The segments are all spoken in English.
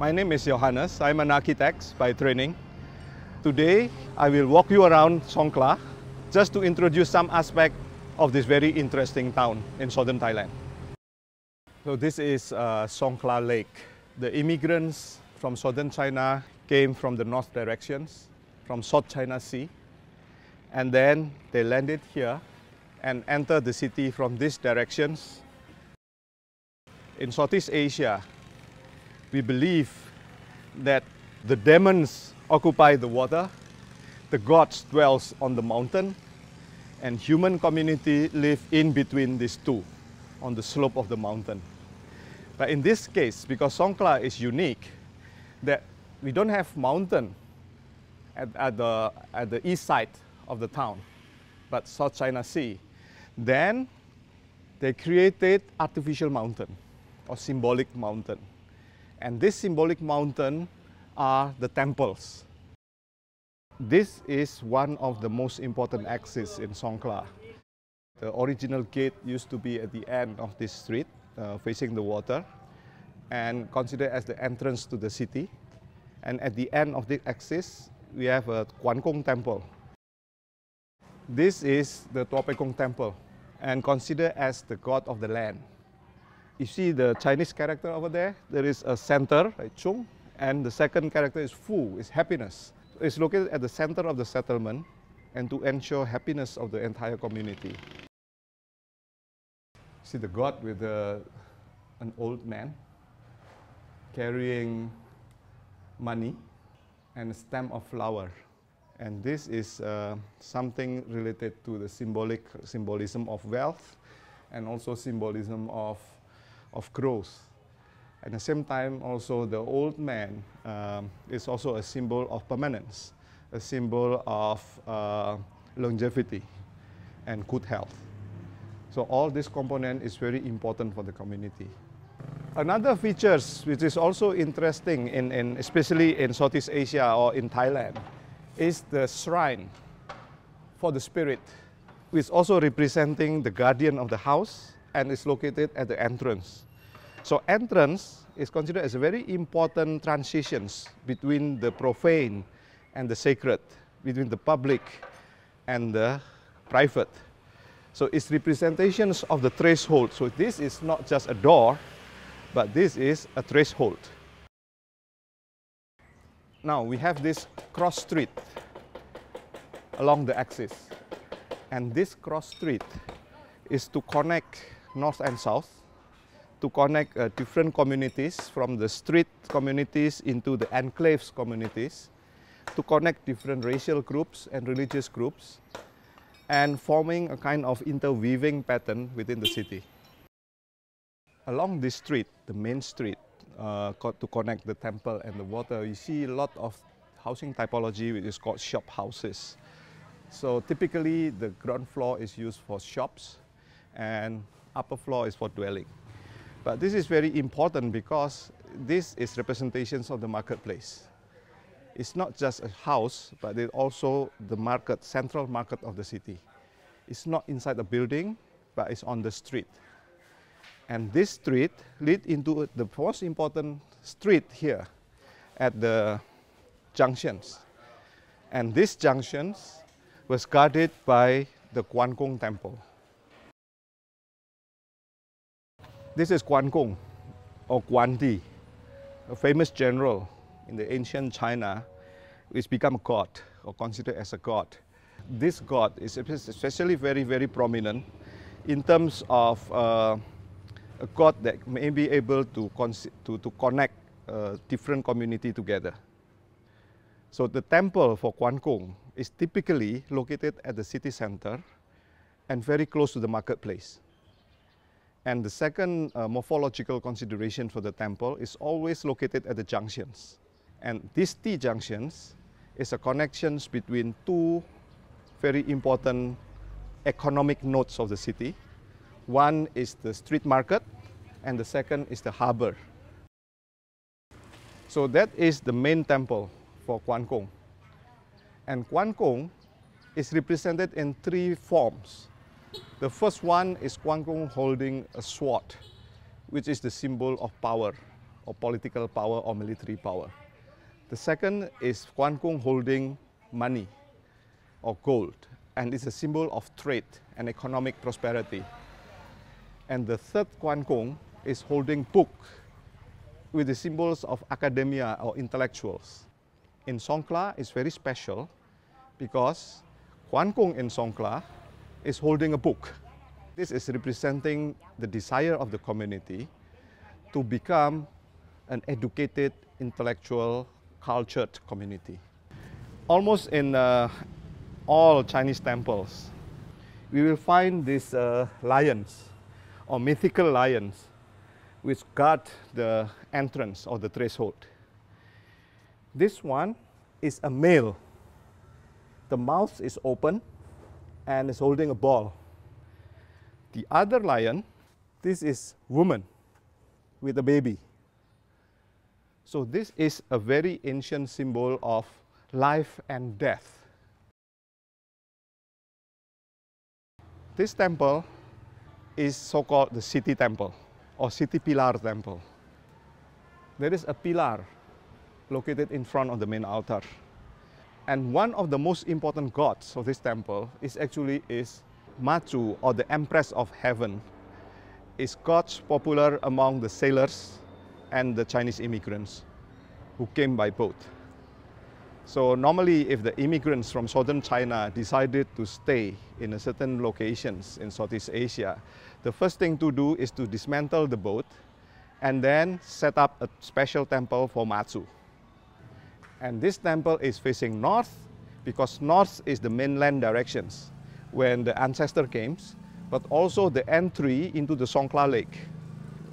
My name is Johannes. I'm an architect by training. Today, I will walk you around Songkhla just to introduce some aspect of this very interesting town in southern Thailand. So this is uh, Songkhla Lake. The immigrants from southern China came from the north directions, from South China Sea, and then they landed here and entered the city from these directions. In Southeast Asia, we believe that the demons occupy the water, the gods dwells on the mountain, and human community live in between these two, on the slope of the mountain. But in this case, because Songkhla is unique, that we don't have mountain at, at, the, at the east side of the town, but South China Sea. Then they created artificial mountain or symbolic mountain. And this symbolic mountain are the temples. This is one of the most important axes in Songkhla. The original gate used to be at the end of this street, uh, facing the water, and considered as the entrance to the city. And at the end of this axis, we have a Kwan Kong temple. This is the Tua Pek Kong temple, and considered as the god of the land. You see the Chinese character over there? There is a center, like Chung, and the second character is Fu, is happiness. It's located at the center of the settlement and to ensure happiness of the entire community. See the god with the, an old man carrying money and a stem of flower. And this is uh, something related to the symbolic symbolism of wealth and also symbolism of, of growth. At the same time, also the old man um, is also a symbol of permanence, a symbol of uh, longevity and good health. So all this component is very important for the community. Another features which is also interesting, in, in, especially in Southeast Asia or in Thailand, is the shrine for the spirit, which is also representing the guardian of the house and is located at the entrance. So entrance is considered as a very important transitions between the profane and the sacred, between the public and the private. So it's representations of the threshold. So this is not just a door, but this is a threshold. Now we have this cross street along the axis. And this cross street is to connect north and south, to connect uh, different communities from the street communities into the enclaves communities, to connect different racial groups and religious groups, and forming a kind of interweaving pattern within the city. Along this street, the main street, uh, to connect the temple and the water, you see a lot of housing typology which is called shop houses. So typically the ground floor is used for shops and upper floor is for dwelling. But this is very important because this is representations of the marketplace. It's not just a house, but it's also the market, central market of the city. It's not inside the building, but it's on the street. And this street lead into the most important street here at the junctions. And these junctions was guarded by the Kong temple. This is Kwan Kong or Guan Di, a famous general in the ancient China which become a god or considered as a god. This god is especially very, very prominent in terms of uh, a god that may be able to, to, to connect uh, different community together. So the temple for Kwan Kong is typically located at the city center and very close to the marketplace. And the second uh, morphological consideration for the temple is always located at the junctions. And these T junctions is a connections between two very important economic nodes of the city. One is the street market and the second is the harbor. So that is the main temple for Kwan Kong. And Kwan Kong is represented in three forms. The first one is Kwan Kong holding a sword, which is the symbol of power or political power or military power. The second is Quan Kong holding money or gold, and it's a symbol of trade and economic prosperity. And the third Quan Kong is holding book with the symbols of academia or intellectuals. In Songkhla, it's very special because Quan Kong in Songkhla is holding a book. This is representing the desire of the community to become an educated, intellectual, cultured community. Almost in uh, all Chinese temples, we will find these uh, lions or mythical lions which guard the entrance or the threshold. This one is a male. The mouth is open and is holding a ball. The other lion, this is woman with a baby. So this is a very ancient symbol of life and death. This temple is so-called the city temple or city pillar temple. There is a pillar located in front of the main altar. And one of the most important gods of this temple is actually is Machu or the Empress of Heaven. Is god popular among the sailors and the Chinese immigrants who came by boat. So normally if the immigrants from southern China decided to stay in a certain locations in Southeast Asia, the first thing to do is to dismantle the boat and then set up a special temple for Machu. And this temple is facing north because north is the mainland directions when the ancestor came, but also the entry into the Songkhla Lake.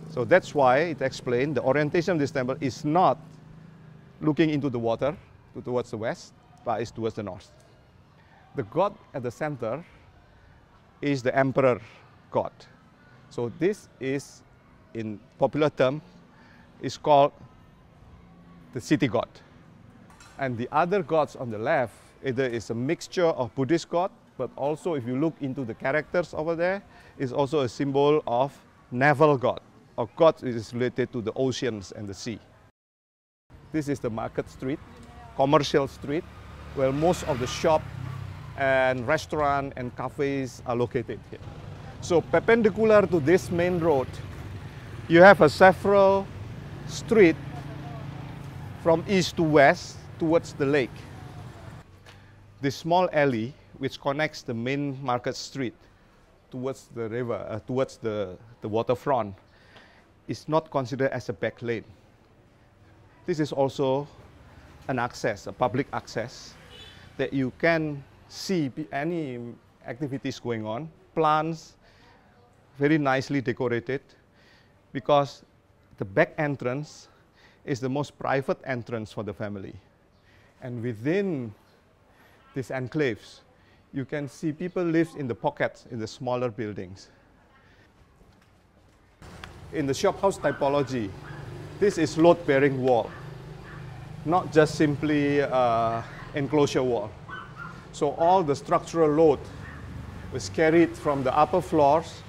So that's why it explained the orientation of this temple is not looking into the water towards the west, but is towards the north. The god at the center is the emperor god. So this is, in popular term, is called the city god. And the other gods on the left, eh, either is a mixture of Buddhist god, but also if you look into the characters over there, is also a symbol of naval god, or god is related to the oceans and the sea. This is the market street, commercial street, where most of the shop and restaurant and cafes are located here. So perpendicular to this main road, you have a several street from east to west towards the lake. This small alley which connects the main market street towards the river, uh, towards the, the waterfront, is not considered as a back lane. This is also an access, a public access, that you can see any activities going on, plants, very nicely decorated, because the back entrance is the most private entrance for the family. And within these enclaves, you can see people live in the pockets in the smaller buildings. In the shophouse typology, this is load-bearing wall, not just simply uh, enclosure wall. So all the structural load was carried from the upper floors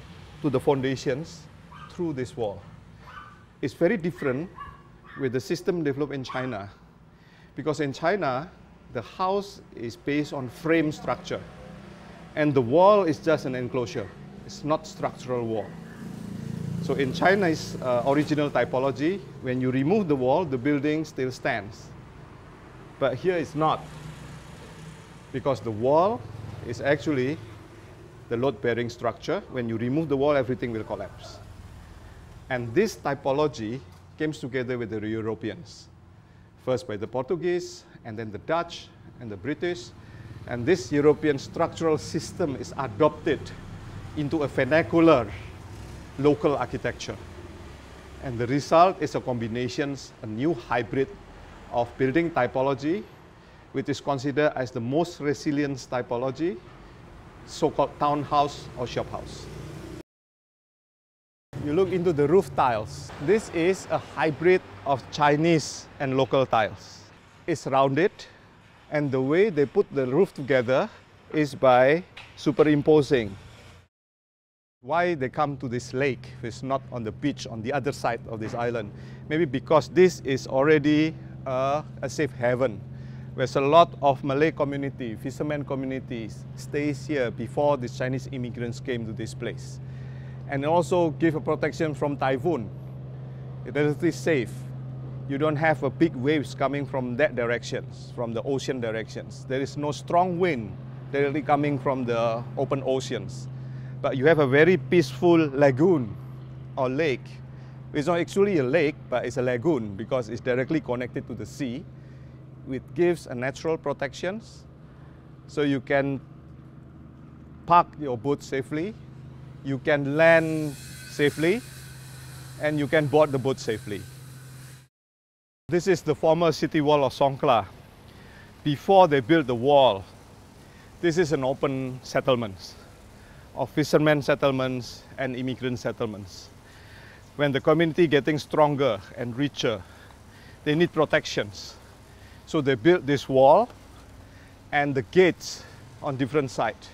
to the foundations through this wall. It's very different with the system developed in China. Because in China, the house is based on frame structure. And the wall is just an enclosure. It's not structural wall. So in China's uh, original typology, when you remove the wall, the building still stands. But here it's not. Because the wall is actually the load-bearing structure. When you remove the wall, everything will collapse. And this typology came together with the Europeans. First by the Portuguese, and then the Dutch, and the British. And this European structural system is adopted into a vernacular local architecture. And the result is a combination, a new hybrid of building typology, which is considered as the most resilient typology, so-called townhouse or shophouse. You look into the roof tiles. This is a hybrid of Chinese and local tiles. It's rounded and the way they put the roof together is by superimposing Why they come to this lake it's not on the beach on the other side of this island? Maybe because this is already uh, a safe haven. There's a lot of Malay community, fishermen communities stays here before the Chinese immigrants came to this place. And also give a protection from typhoon. It is safe. You don't have a big waves coming from that directions, from the ocean directions. There is no strong wind directly coming from the open oceans. But you have a very peaceful lagoon or lake. It's not actually a lake, but it's a lagoon because it's directly connected to the sea. It gives a natural protection so you can park your boat safely, you can land safely, and you can board the boat safely. This is the former city wall of Songkhla. Before they built the wall, this is an open settlement of fishermen settlements and immigrant settlements. When the community getting stronger and richer, they need protections. So they built this wall and the gates on different sides.